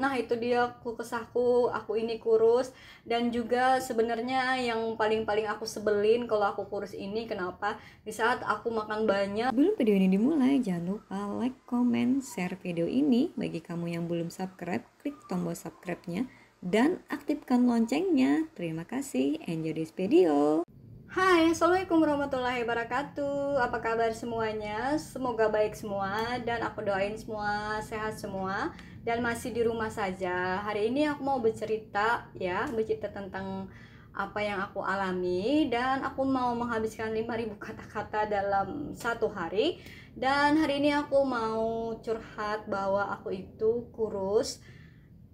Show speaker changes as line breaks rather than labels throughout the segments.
nah itu dia aku kesahku aku ini kurus dan juga sebenarnya yang paling-paling aku sebelin kalau aku kurus ini kenapa di saat aku makan banyak
Sebelum video ini dimulai, jangan lupa like, comment, share video ini. Bagi kamu yang belum subscribe, klik tombol subscribe-nya dan aktifkan loncengnya. Terima kasih, enjoy this video.
Hai, Assalamualaikum warahmatullahi wabarakatuh. Apa kabar semuanya? Semoga baik semua Dan aku doain semua sehat semua Dan masih di rumah saja. Hari ini aku mau bercerita ya Bercerita tentang apa yang aku alami Dan aku mau menghabiskan 5000 kata-kata dalam satu hari. Dan hari ini aku mau curhat bahwa aku itu kurus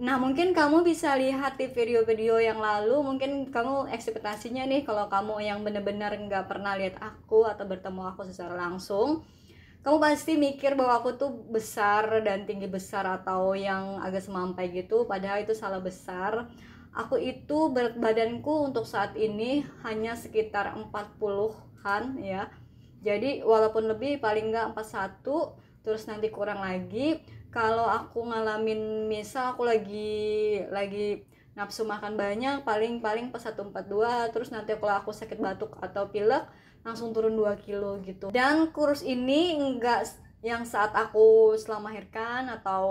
Nah mungkin kamu bisa lihat di video-video yang lalu Mungkin kamu ekspektasinya nih Kalau kamu yang bener-bener nggak pernah lihat aku Atau bertemu aku secara langsung Kamu pasti mikir bahwa aku tuh besar dan tinggi besar Atau yang agak semampai gitu Padahal itu salah besar. Aku itu berat badanku untuk saat ini Hanya sekitar 40-an ya. Jadi walaupun lebih paling nggak 41 Terus nanti kurang lagi kalau aku ngalamin misal aku lagi lagi nafsu makan banyak paling paling pas 142 terus nanti kalau aku sakit batuk atau pilek langsung turun 2 kilo gitu. Dan kurus ini enggak yang saat aku setelah melahirkan atau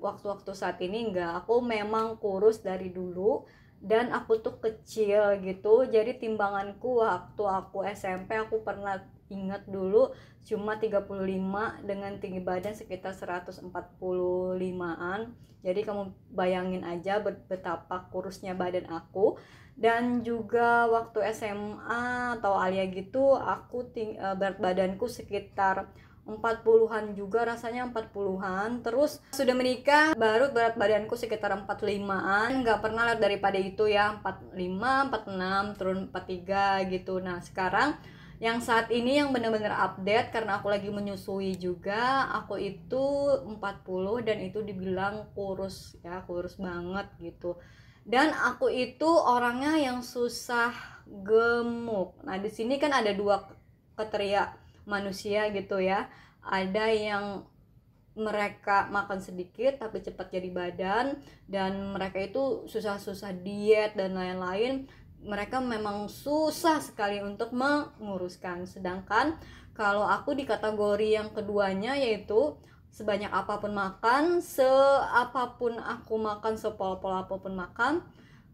waktu-waktu saat ini enggak aku memang kurus dari dulu dan aku tuh kecil gitu. Jadi timbanganku waktu aku SMP aku pernah ingat dulu cuma 35 dengan tinggi badan sekitar 145an jadi kamu bayangin aja betapa kurusnya badan aku. Dan juga waktu SMA atau alia gitu aku ting eh, berat badanku sekitar 40-an juga rasanya 40-an terus sudah menikah baru berat badanku sekitar 45-an nggak pernah lihat daripada itu ya 45 46 turun 43 gitu. Nah sekarang yang saat ini yang benar-benar update karena aku lagi menyusui juga aku itu 40 dan itu dibilang kurus ya kurus banget gitu. Dan aku itu orangnya yang susah gemuk. Nah di sini kan ada dua kriteria manusia gitu ya. Ada yang mereka makan sedikit tapi cepat jadi badan dan mereka itu susah-susah diet dan lain-lain mereka memang susah sekali untuk menguruskan. Sedangkan kalau aku di kategori yang keduanya yaitu sebanyak apa pun makan seapapun aku makan sepol-pol apa pun makan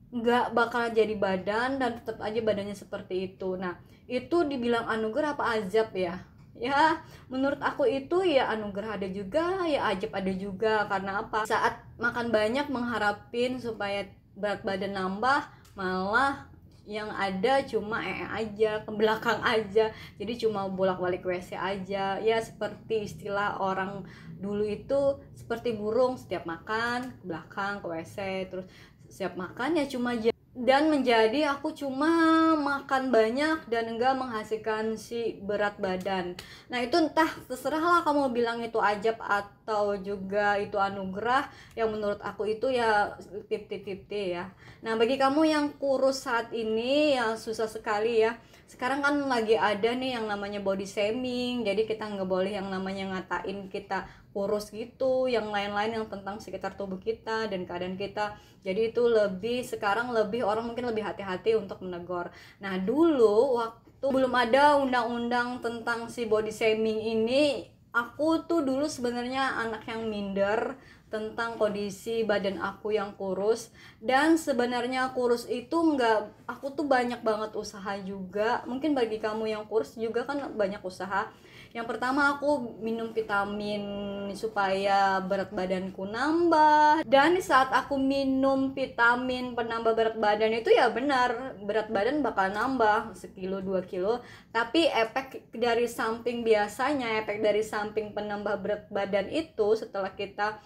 nggak bakal jadi badan dan tetap aja badannya seperti itu. Nah itu dibilang anugerah apa azab ya? Ya menurut aku itu ya anugerah ada juga ya ajab ada juga. Karena apa? Saat makan banyak mengharapin supaya berat badan nambah malah yang ada cuma ee aja ke belakang aja. Jadi cuma bolak-balik WC aja. Ya seperti istilah orang dulu itu seperti burung setiap makan ke belakang ke WC terus setiap makan ya cuma dan menjadi aku cuma makan banyak dan enggak menghasilkan si berat badan. Nah itu entah terserahlah kamu bilang itu ajab atau juga itu anugerah. Yang menurut aku itu ya tip-tip-tip ya. Nah bagi kamu yang kurus saat ini yang susah sekali ya. Sekarang kan lagi ada nih yang namanya body shaming. Jadi kita nggak boleh yang namanya ngatain kita kurus gitu yang lain-lain yang tentang sekitar tubuh kita dan keadaan kita. Jadi itu lebih sekarang lebih orang mungkin lebih hati-hati untuk menegur. Nah dulu waktu belum ada undang-undang tentang si body shaming ini aku tuh dulu sebenarnya anak yang minder tentang kondisi badan aku yang kurus. Dan sebenarnya kurus itu enggak aku tuh banyak banget usaha juga. Mungkin bagi kamu yang kurus juga kan banyak usaha yang pertama aku minum vitamin supaya berat badanku nambah. Dan saat aku minum vitamin penambah berat badan itu ya benar berat badan bakal nambah sekilo dua kilo. Tapi efek dari samping biasanya efek dari samping penambah berat badan itu setelah kita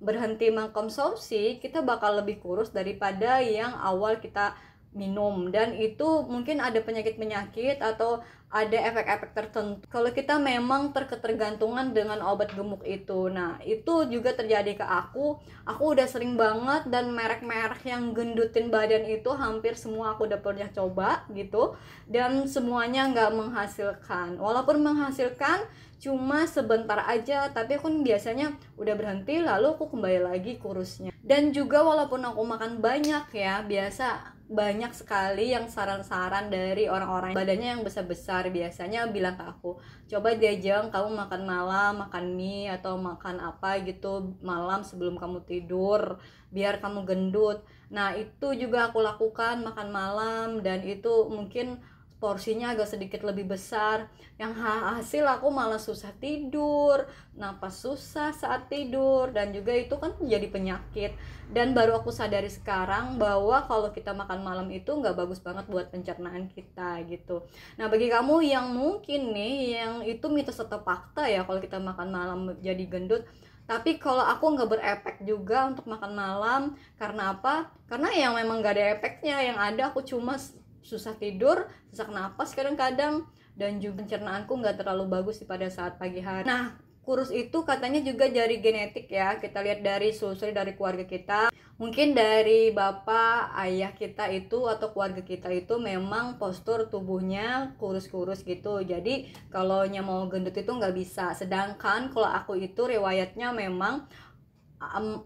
berhenti mengkonsumsi kita bakal lebih kurus daripada yang awal kita minum. Dan itu mungkin ada penyakit-penyakit atau ada efek-efek tertentu. Kalau kita memang terketergantungan dengan obat gemuk itu nah itu juga terjadi ke aku. Aku udah sering banget dan merek-merek yang gendutin badan itu hampir semua aku udah pernah coba gitu. Dan semuanya nggak menghasilkan. Walaupun menghasilkan cuma sebentar aja. Tapi aku biasanya udah berhenti lalu aku kembali lagi kurusnya. Dan juga walaupun aku makan banyak ya biasa banyak sekali yang saran-saran dari orang-orang. Badannya yang besar-besar biasanya bilang ke aku coba diajeng kamu makan malam makan mie atau makan apa gitu malam sebelum kamu tidur biar kamu gendut. Nah itu juga aku lakukan makan malam dan itu mungkin porsinya agak sedikit lebih besar. Yang hasil aku malah susah tidur napas susah saat tidur dan juga itu kan menjadi penyakit. Dan baru aku sadari sekarang bahwa kalau kita makan malam itu nggak bagus banget buat pencernaan kita gitu. Nah bagi kamu yang mungkin nih yang itu mitos atau fakta ya kalau kita makan malam jadi gendut tapi kalau aku nggak berefek juga untuk makan malam karena apa? Karena yang memang nggak ada efeknya yang ada aku cuma susah tidur sesak napas kadang-kadang dan juga pencernaanku nggak terlalu bagus pada saat pagi hari. Nah kurus itu katanya juga dari genetik ya. Kita lihat dari susuri dari keluarga kita. Mungkin dari bapak ayah kita itu atau keluarga kita itu memang postur tubuhnya kurus-kurus gitu. Jadi kalau mau gendut itu nggak bisa. Sedangkan kalau aku itu riwayatnya memang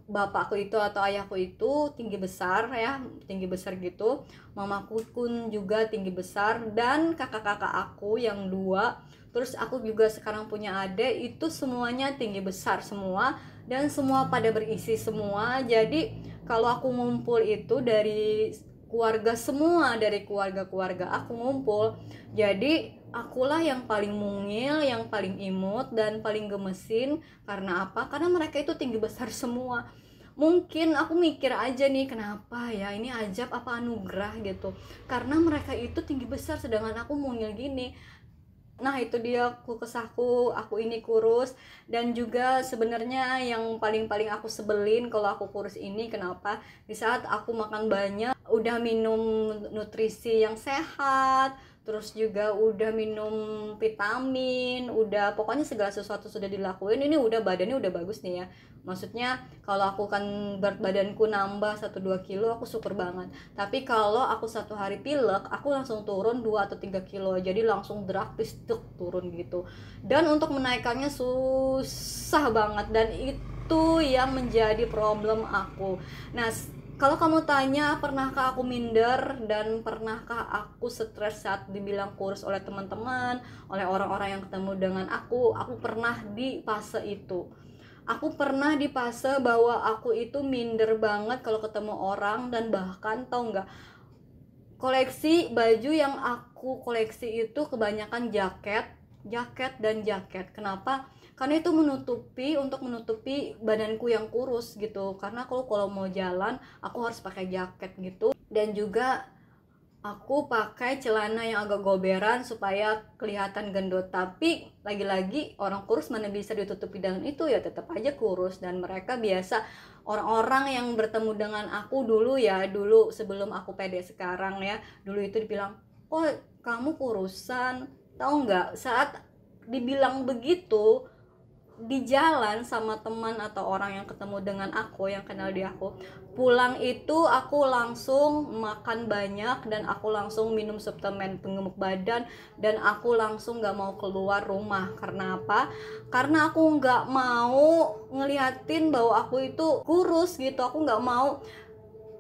bapakku itu atau ayahku itu tinggi besar ya tinggi besar gitu. Mamaku pun juga tinggi besar. Dan kakak-kakak aku yang dua terus aku juga sekarang punya adik itu semuanya tinggi besar semua. Dan semua pada berisi semua. Jadi kalau aku ngumpul itu dari keluarga semua dari keluarga-keluarga aku ngumpul. Jadi akulah yang paling mungil, yang paling imut dan paling gemesin karena apa? Karena mereka itu tinggi besar semua. Mungkin aku mikir aja nih kenapa ya ini ajab apa anugerah gitu. Karena mereka itu tinggi besar sedangkan aku mungil gini. Nah itu dia aku kesahku, aku ini kurus dan juga sebenarnya yang paling-paling aku sebelin kalau aku kurus ini kenapa? Di saat aku makan banyak, udah minum nutrisi yang sehat, terus juga udah minum vitamin udah pokoknya segala sesuatu sudah dilakuin. Ini udah badannya udah bagus nih ya. Maksudnya kalau aku kan berat badanku nambah 1-2 kilo aku super banget. Tapi kalau aku satu hari pilek aku langsung turun 2 atau 3 kilo. Jadi langsung drastis turun gitu. Dan untuk menaikkannya susah banget. Dan itu yang menjadi problem aku. Nah kalau kamu tanya pernahkah aku minder dan pernahkah aku stres saat dibilang kurus oleh teman-teman, oleh orang-orang yang ketemu dengan aku, aku pernah di fase itu. Aku pernah di fase bahwa aku itu minder banget kalau ketemu orang dan bahkan tau nggak koleksi baju yang aku koleksi itu kebanyakan jaket, jaket dan jaket. Kenapa? Karena itu menutupi untuk menutupi badanku yang kurus gitu. Karena kalau kalau mau jalan aku harus pakai jaket gitu. Dan juga aku pakai celana yang agak goberan supaya kelihatan gendut. Tapi lagi-lagi orang kurus mana bisa ditutupi dengan itu? Ya tetap aja kurus. Dan mereka biasa orang-orang yang bertemu dengan aku dulu ya dulu sebelum aku pede sekarang ya dulu itu dibilang oh kamu kurusan. Tahu nggak? Saat dibilang begitu di jalan sama teman atau orang yang ketemu dengan aku yang kenal dia aku pulang itu aku langsung makan banyak dan aku langsung minum suplemen penggemuk badan dan aku langsung nggak mau keluar rumah. Karena apa? Karena aku nggak mau ngeliatin bahwa aku itu kurus gitu. Aku nggak mau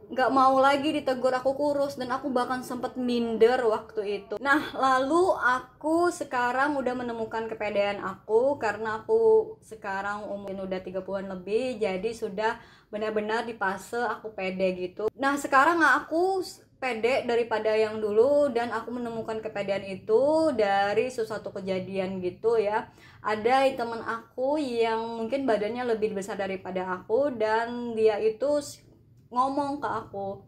nggak mau lagi ditegur aku kurus dan aku bahkan sempat minder waktu itu. Nah lalu aku sekarang udah menemukan kepedean aku karena aku sekarang umur udah 30-an lebih jadi sudah benar-benar di fase aku pede gitu. Nah sekarang aku pede daripada yang dulu dan aku menemukan kepedean itu dari sesuatu kejadian gitu ya. Ada teman aku yang mungkin badannya lebih besar daripada aku dan dia itu ngomong ke aku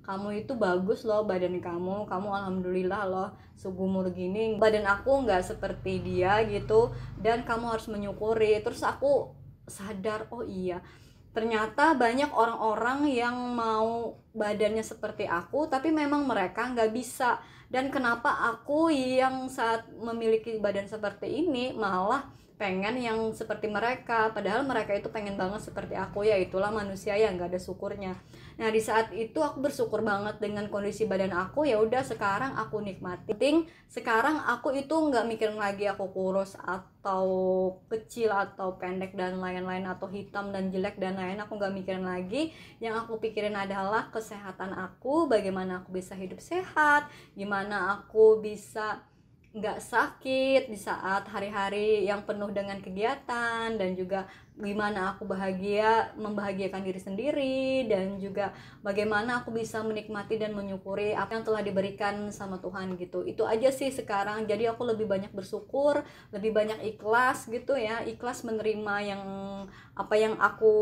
kamu itu bagus loh badan kamu kamu alhamdulillah loh segumur gini badan aku nggak seperti dia gitu dan kamu harus menyukuri. Terus aku sadar oh iya ternyata banyak orang-orang yang mau badannya seperti aku tapi memang mereka nggak bisa. Dan kenapa aku yang saat memiliki badan seperti ini malah pengen yang seperti mereka. Padahal mereka itu pengen banget seperti aku ya itulah manusia yang gak ada syukurnya. Nah di saat itu aku bersyukur banget dengan kondisi badan aku. Ya udah sekarang aku nikmati. Ting, sekarang aku itu nggak mikirin lagi aku kurus atau kecil atau pendek dan lain-lain atau hitam dan jelek dan lain aku nggak mikirin lagi. Yang aku pikirin adalah kesehatan aku bagaimana aku bisa hidup sehat gimana aku bisa nggak sakit di saat hari-hari yang penuh dengan kegiatan dan juga gimana aku bahagia membahagiakan diri sendiri dan juga bagaimana aku bisa menikmati dan menyukuri apa yang telah diberikan sama Tuhan gitu. Itu aja sih sekarang. Jadi aku lebih banyak bersyukur lebih banyak ikhlas gitu ya. Ikhlas menerima yang apa yang aku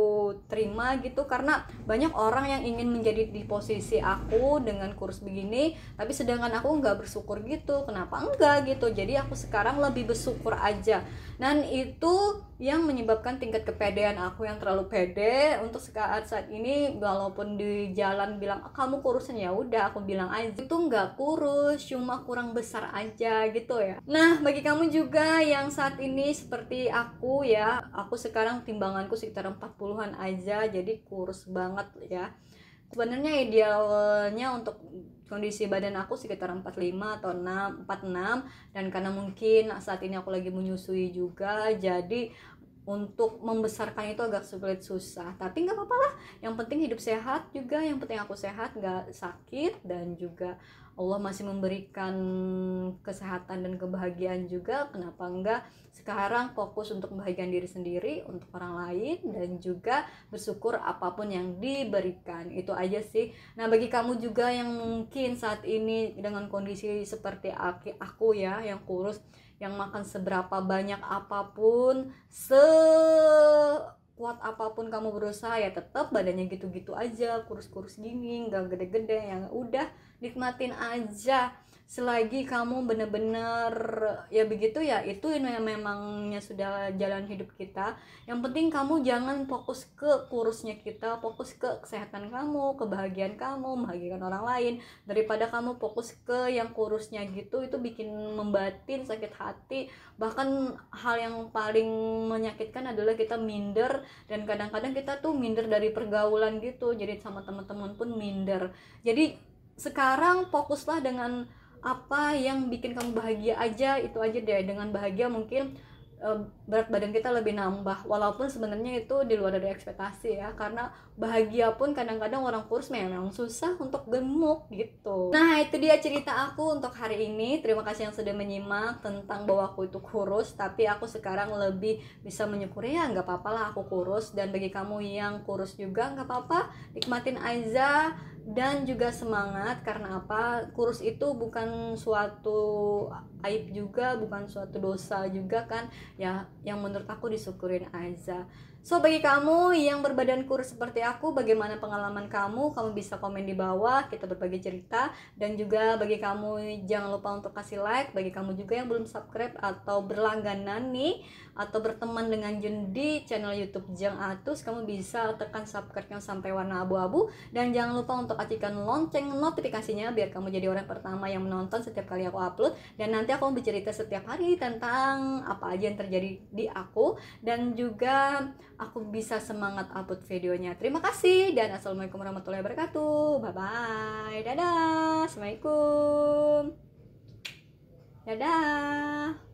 terima gitu. Karena banyak orang yang ingin menjadi di posisi aku dengan kurus begini tapi sedangkan aku nggak bersyukur gitu. Kenapa enggak gitu? Jadi aku sekarang lebih bersyukur aja. Dan itu yang menyebabkan tingkat kepedean aku yang terlalu pede untuk saat saat ini walaupun di jalan bilang ah, kamu kurusan ya udah aku bilang aja. Itu nggak kurus cuma kurang besar aja gitu ya. Nah bagi kamu juga yang saat ini seperti aku ya aku sekarang timbanganku sekitar 40-an aja jadi kurus banget ya. Sebenarnya idealnya untuk kondisi badan aku sekitar 45 atau 6, 46 dan karena mungkin saat ini aku lagi menyusui juga jadi untuk membesarkan itu agak sulit susah. Tapi nggak apa-apa lah. Yang penting hidup sehat juga. Yang penting aku sehat nggak sakit. Dan juga Allah masih memberikan kesehatan dan kebahagiaan juga. Kenapa enggak sekarang fokus untuk membahagiakan diri sendiri untuk orang lain. Dan juga bersyukur apa pun yang diberikan. Itu aja sih. Nah bagi kamu juga yang mungkin saat ini dengan kondisi seperti aku ya yang kurus yang makan seberapa banyak apa pun se kuat apa pun kamu berusaha ya tetap badannya gitu-gitu aja kurus-kurus gini nggak gede-gede yang udah nikmatin aja selagi kamu bener-bener ya begitu ya itu yang memangnya sudah jalan hidup kita. Yang penting kamu jangan fokus ke kurusnya kita fokus ke kesehatan kamu kebahagiaan kamu membahagiakan orang lain. Daripada kamu fokus ke yang kurusnya gitu itu bikin membatin sakit hati. Bahkan hal yang paling menyakitkan adalah kita minder dan kadang-kadang kita tuh minder dari pergaulan gitu. Jadi sama teman-teman pun minder. Jadi sekarang fokuslah dengan apa yang bikin kamu bahagia aja itu aja deh. Dengan bahagia mungkin uh, berat badan kita lebih nambah. Walaupun sebenarnya itu di luar dari ekspektasi ya. Karena bahagia pun kadang-kadang orang kurus memang susah untuk gemuk gitu. Nah itu dia cerita aku untuk hari ini. Terima kasih yang sudah menyimak tentang bahwa aku itu kurus. Tapi aku sekarang lebih bisa menyukuri ya nggak apa-apa lah aku kurus. Dan bagi kamu yang kurus juga nggak apa-apa nikmatin aja dan juga semangat karena apa? Kurus itu bukan suatu aib juga bukan suatu dosa juga kan? Ya yang menurut aku disyukurin aja So bagi kamu yang berbadan kurus seperti aku, bagaimana pengalaman kamu? Kamu bisa komen di bawah, kita berbagi cerita. Dan juga bagi kamu jangan lupa untuk kasih like. Bagi kamu juga yang belum subscribe atau berlangganan nih atau berteman dengan Jun di channel YouTube Jang Atus, kamu bisa tekan subscribe-nya sampai warna abu-abu. Dan jangan lupa untuk aktifkan lonceng notifikasinya biar kamu jadi orang pertama yang menonton setiap kali aku upload. Dan nanti aku bercerita setiap hari tentang apa aja yang terjadi di aku dan juga aku bisa semangat upload videonya. Terima kasih dan assalamualaikum warahmatullahi wabarakatuh. Bye bye. Dadah. Assalamualaikum. Dadah.